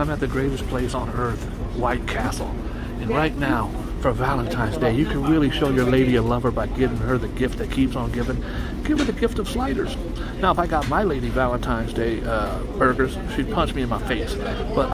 I'm at the greatest place on earth, White Castle. And right now, for Valentine's Day, you can really show your lady a lover by giving her the gift that keeps on giving. Give her the gift of sliders. Now, if I got my lady Valentine's Day uh, burgers, she'd punch me in my face. But